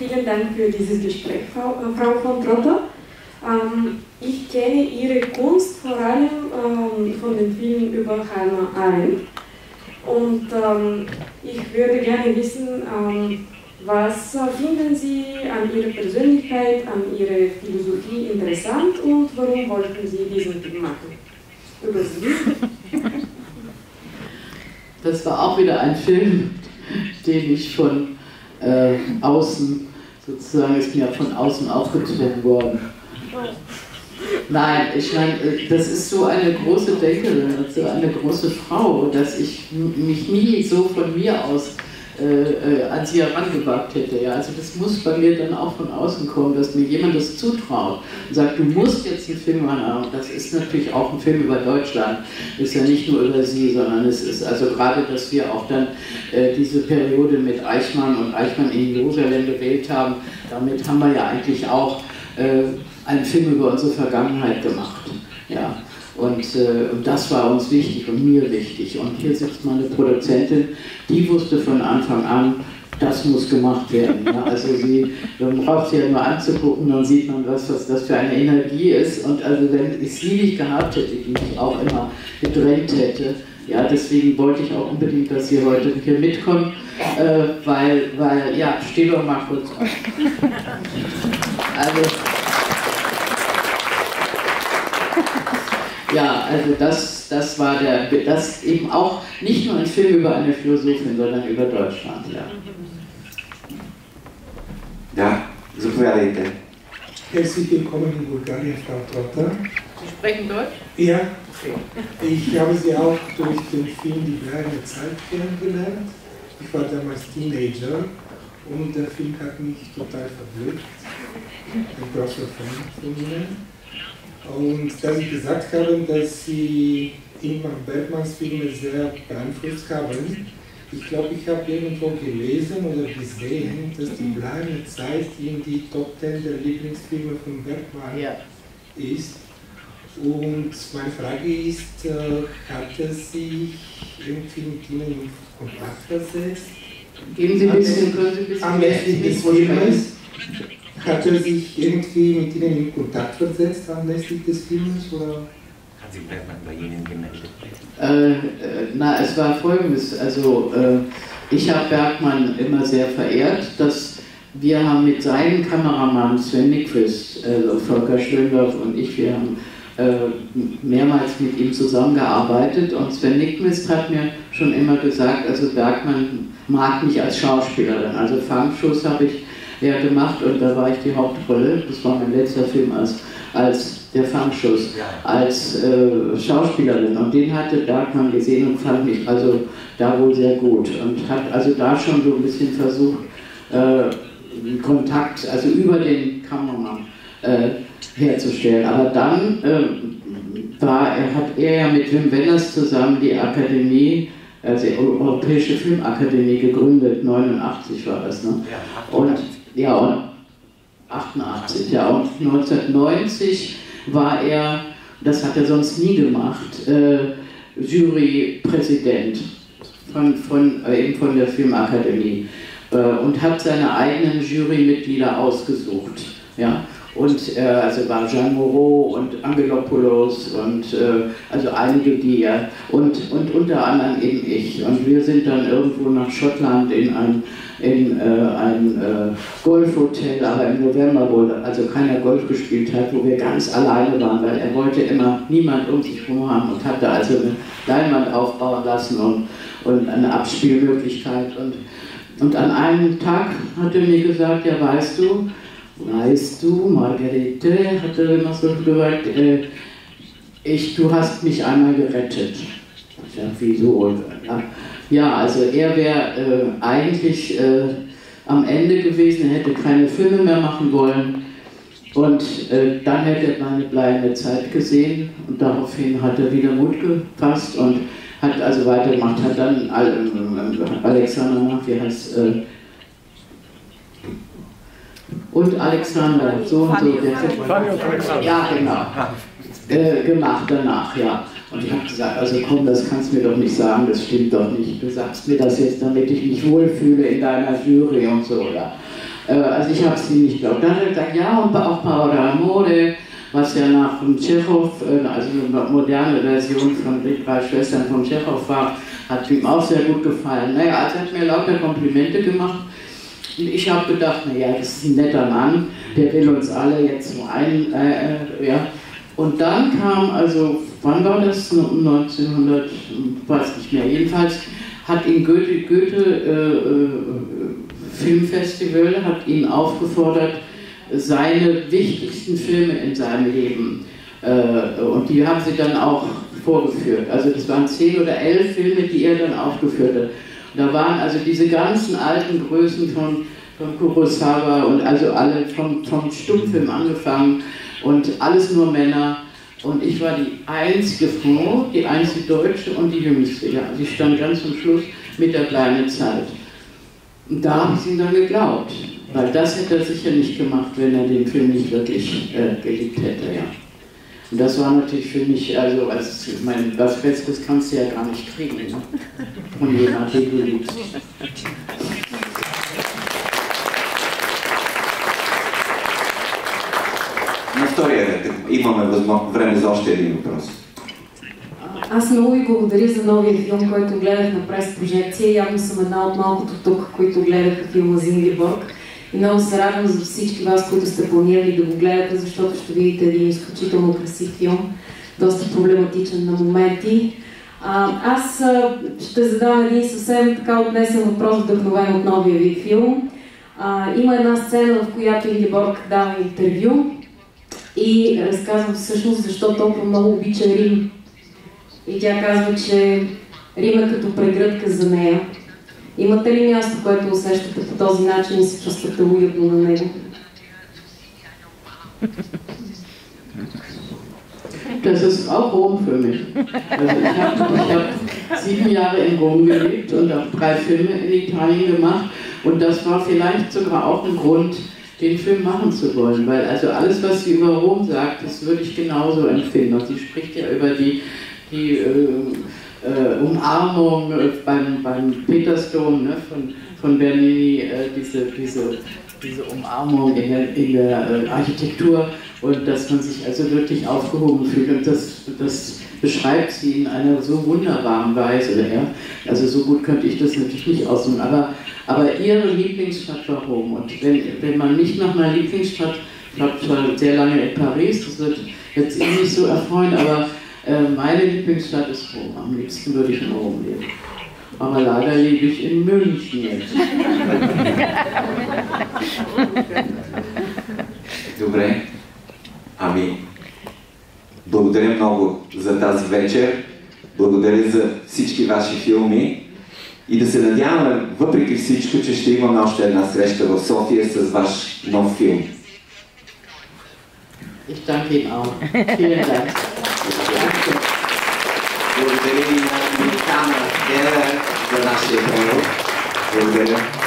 Vielen Dank für dieses Gespräch, Frau, Frau von Trotter. Ähm, ich kenne Ihre Kunst vor allem ähm, von den Filmen über Hannah Arendt. Und ähm, ich würde gerne wissen, ähm, was finden Sie an Ihrer Persönlichkeit, an Ihrer Philosophie interessant und warum wollten Sie diesen Film machen? Über Sie? Das war auch wieder ein Film, den ich von äh, außen, sozusagen ist mir von außen aufgezwungen worden. Nein, ich meine, äh, das ist so eine große Denkerin, so eine große Frau, dass ich mich nie so von mir aus äh, äh, an sie herangewagt hätte. Ja? Also das muss bei mir dann auch von außen kommen, dass mir jemand das zutraut und sagt, du musst jetzt einen Film machen. Das ist natürlich auch ein Film über Deutschland, ist ja nicht nur über sie, sondern es ist also gerade, dass wir auch dann äh, diese Periode mit Eichmann und Eichmann in Jerusalem gewählt haben, damit haben wir ja eigentlich auch äh, einen Film über unsere Vergangenheit gemacht. Ja. Und, äh, und das war uns wichtig und mir wichtig. Und hier sitzt meine Produzentin, die wusste von Anfang an, das muss gemacht werden. Ja, also sie, man braucht sie ja nur anzugucken, dann sieht man, was, was das für eine Energie ist. Und also wenn ich sie nicht gehabt hätte, die mich auch immer gedrängt hätte, ja, deswegen wollte ich auch unbedingt, dass sie heute hier mitkommt, äh, weil, weil, ja, steh doch mal kurz auf. Also, Ja, also das, das war der, das eben auch nicht nur ein Film über eine Philosophin, sondern über Deutschland, ja. Ja, zupełamente. Herzlich willkommen in Bulgarien, Frau Trotter. Sie sprechen Deutsch? Ja. Okay. Ich habe Sie auch durch den Film Die bleibende Zeit kennengelernt. Ich war damals Teenager und der Film hat mich total verblüfft. Ein großer Fan von Ihnen. Und da Sie gesagt haben, dass Sie Ingmar Bergmanns Filme sehr beeinflusst haben, ich glaube, ich habe irgendwo gelesen oder gesehen, dass die bleibende Zeit in die Top 10 der Lieblingsfilme von Bergmann ja. ist. Und meine Frage ist, äh, hat er sich irgendwie mit Ihnen in Kontakt versetzt? Geben Sie ein bisschen, können Sie ein bisschen anlässlich des Filmes? Hat er sich irgendwie mit Ihnen in Kontakt versetzt anlässlich des Films? Oder? Hat sich Bergmann bei Ihnen gemeldet? Äh, äh, na, es war folgendes. Also, äh, ich habe Bergmann immer sehr verehrt. Dass wir haben mit seinem Kameramann Sven Nickfist, also Volker Schöndorf und ich, wir haben äh, mehrmals mit ihm zusammengearbeitet und Sven Nickmist hat mir schon immer gesagt, also Bergmann mag mich als Schauspielerin. Also Fangschuss habe ich ja gemacht und da war ich die Hauptrolle. Das war mein letzter Film als, als der Fangschuss, als äh, Schauspielerin. Und den hatte Bergmann gesehen und fand mich also da wohl sehr gut. Und hat also da schon so ein bisschen versucht, äh, Kontakt, also über den Kameramann äh, herzustellen. Aber dann äh, war, er, hat er ja mit Wim Wenders zusammen die Akademie also die Europäische Filmakademie gegründet, 89 war das, ne? Und ja, und 88, ja, und 1990 war er, das hat er sonst nie gemacht, äh, Jurypräsident von, von, äh, eben von der Filmakademie äh, und hat seine eigenen Jurymitglieder ausgesucht. Ja? Und äh, also war Jean Moreau und Angelopoulos und äh, also einige, die ja, und, und unter anderem eben ich. Und wir sind dann irgendwo nach Schottland in ein, in, äh, ein äh, Golfhotel, aber im November, wo also keiner Golf gespielt hat, wo wir ganz alleine waren, weil er wollte immer niemand um sich herum haben und hatte also eine Leinwand aufbauen lassen und, und eine Abspielmöglichkeit. Und, und an einem Tag hat er mir gesagt, ja weißt du, Weißt du, Margarete, hat er immer so gesagt, äh, ich, du hast mich einmal gerettet. Ich sage, wieso? Ja, ja also er wäre äh, eigentlich äh, am Ende gewesen, er hätte keine Filme mehr machen wollen. Und äh, dann hätte er meine bleibende Zeit gesehen und daraufhin hat er wieder Mut gefasst und hat also weitergemacht, hat dann äh, Alexander, wie heißt äh, und Alexander, so und so. Der, ja, genau. Äh, gemacht danach, ja. Und ich habe gesagt, also komm, das kannst du mir doch nicht sagen, das stimmt doch nicht. Du sagst mir das jetzt, damit ich mich wohlfühle in deiner Jury und so, ja. Äh, also ich habe ihm nicht geglaubt. Dann hat er gesagt, ja, und auch Paola Amore, was ja nach Tschechow, äh, also eine moderne Version von drei Schwestern von Tschechow war, hat ihm auch sehr gut gefallen. Naja, also hat mir lauter Komplimente gemacht. Und ich habe gedacht, naja, das ist ein netter Mann, der will uns alle jetzt so ein, äh, äh ja. Und dann kam, also, wann war das? 1900, weiß nicht mehr. Jedenfalls hat ihn Goethe, Goethe äh, äh, Filmfestival, hat ihn aufgefordert, seine wichtigsten Filme in seinem Leben, äh, und die haben sie dann auch vorgeführt. Also das waren zehn oder elf Filme, die er dann aufgeführt hat. Da waren also diese ganzen alten Größen von, von Kurosawa und also alle vom, vom Stummfilm angefangen und alles nur Männer. Und ich war die einzige Frau, die einzige Deutsche und die jüngste. Ja, sie stand ganz zum Schluss mit der kleinen Zeit. Und da habe ich ihm dann geglaubt, weil das hätte er sicher nicht gemacht, wenn er den Film nicht wirklich äh, geliebt hätte. Ja. Und das war natürlich für mich, also, also ich meine, was Besseres kannst du ja gar nicht kriegen. Ne? Von jemand, den du liebst. Втория ред имаме възможно време за още един въпрос. Аз много ви благодаря за новия филм, който гледах на прес-прожекция. Явно съм една от малкото тук, които гледаха филма Зингеборг. И много се радвам за всички вас, които сте планирали да го гледате, защото ще видите един изключително красив филм, доста проблематичен на моменти. А, аз ще задам един съвсем така отнесен въпрос, вдъхновен от новия ви филм. А, има една сцена, в която Ингеборг дава интервю и разказва всъщност защо толкова много обича Рим. И тя казва, че Рим е като прегръдка за нея, Имате ли място, което усещате по този начин и се чувствате уютно на него? Das ist auch Rom für mich. Also ich habe hab sieben Jahre in Rom gelebt und auch drei Filme in Italien gemacht. Und das war vielleicht sogar auch ein Grund, den Film machen zu wollen. Weil also alles, was sie über Rom sagt, das würde ich genauso empfinden. Und sie spricht ja über die, die äh, äh, Umarmung äh, beim, beim Petersdom ne, von, von Bernini, äh, diese, diese, diese Umarmung in der, in der äh, Architektur und dass man sich also wirklich aufgehoben fühlt. Und das, das beschreibt sie in einer so wunderbaren Weise. Ja? Also so gut könnte ich das natürlich nicht aussuchen. Aber, aber ihre Lieblingsstadt war Rom. Und wenn, wenn man nicht nach meiner Lieblingsstadt, ich war sehr lange in Paris, das wird jetzt eh nicht so erfreuen, aber äh, meine Lieblingsstadt ist Rom. Am liebsten würde ich in Rom leben. Aber leider lebe ich in München jetzt. Добре. Ами, благодаря много за тази вечер. Благодаря за всички ваши филми. И да се надяваме, въпреки всичко, че ще имаме още една среща в София с ваш нов филм. Ich danke Ihnen auch. Vielen Dank. Благодаря и на Митана Гера за нашия превод. Благодаря.